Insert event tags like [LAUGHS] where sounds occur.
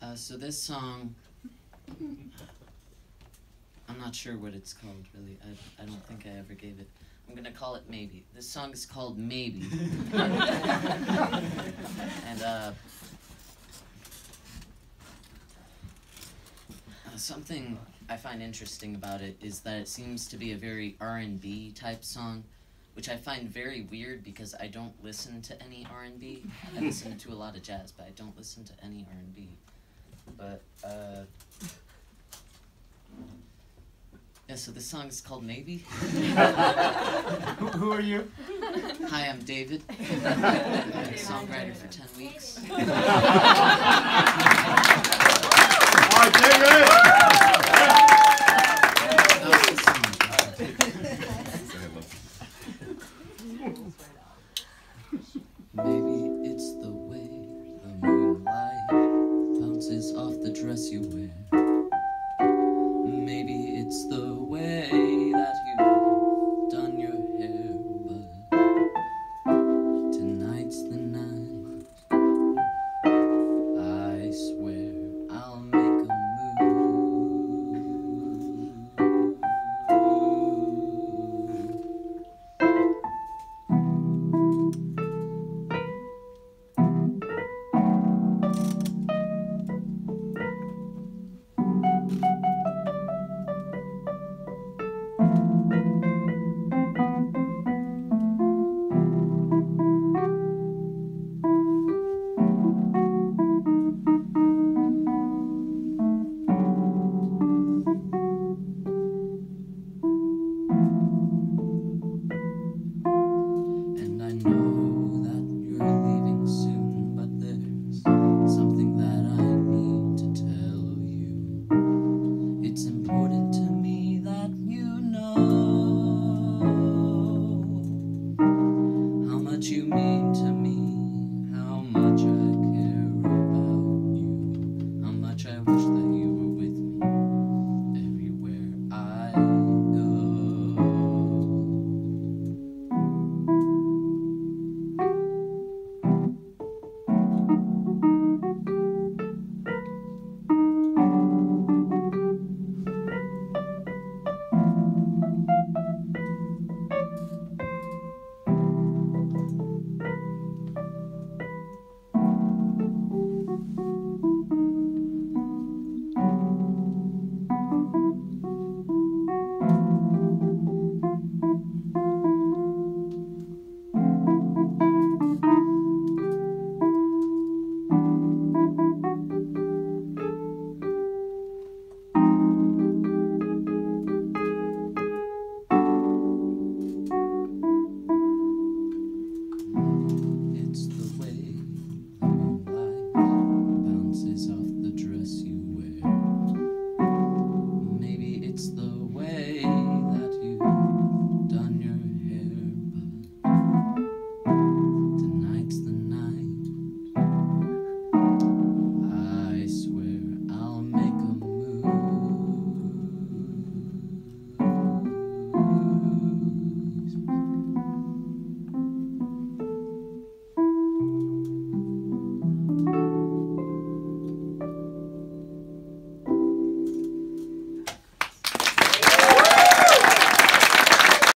Uh, so this song, I'm not sure what it's called really. I, I don't think I ever gave it. I'm gonna call it Maybe. This song is called Maybe. [LAUGHS] and uh, uh, something I find interesting about it is that it seems to be a very R&B type song, which I find very weird because I don't listen to any R&B. I listen to a lot of jazz, but I don't listen to any R&B. But uh, yeah, so this song is called Maybe. [LAUGHS] who, who are you? Hi, I'm David. I've been a songwriter for 10 weeks. [LAUGHS] Oh, David! That was the song. Maybe it's the way the moonlight bounces off the dress you wear. Much you mean to